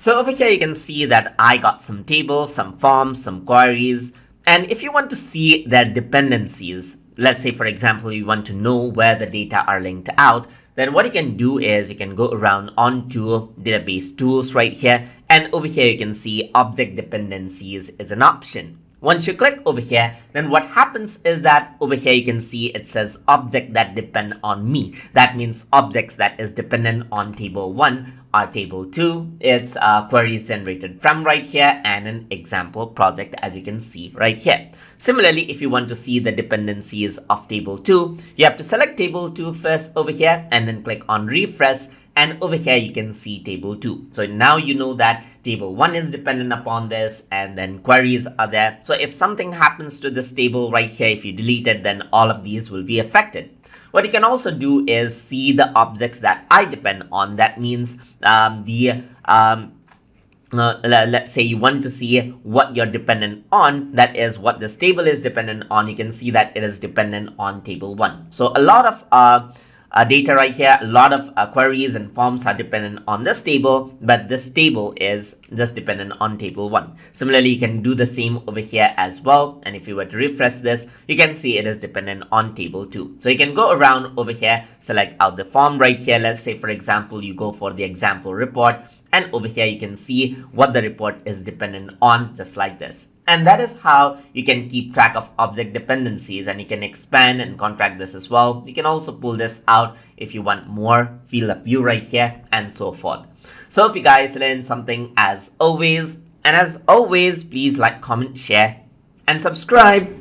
So over here you can see that I got some tables, some forms, some queries. And if you want to see their dependencies, let's say for example, you want to know where the data are linked out, then what you can do is you can go around onto database tools right here. And over here you can see object dependencies is an option. Once you click over here, then what happens is that over here you can see it says object that depend on me. That means objects that is dependent on table 1 or table 2. It's uh, queries generated from right here and an example project as you can see right here. Similarly, if you want to see the dependencies of table 2, you have to select table 2 first over here and then click on refresh and over here you can see table 2 so now you know that table 1 is dependent upon this and then queries are there. So if something happens to this table right here if you delete it then all of these will be affected. What you can also do is see the objects that I depend on. That means um, the um, uh, let's say you want to see what you're dependent on. That is what this table is dependent on. You can see that it is dependent on table 1 so a lot of uh, uh, data right here. A lot of uh, queries and forms are dependent on this table, but this table is just dependent on table one. Similarly, you can do the same over here as well. And if you were to refresh this, you can see it is dependent on table two. So you can go around over here, select out the form right here. Let's say, for example, you go for the example report and over here you can see what the report is dependent on just like this. And that is how you can keep track of object dependencies and you can expand and contract this as well. You can also pull this out if you want more field of view right here and so forth. So hope you guys learned something as always. And as always, please like, comment, share and subscribe.